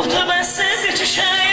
Otur ben sizi cheio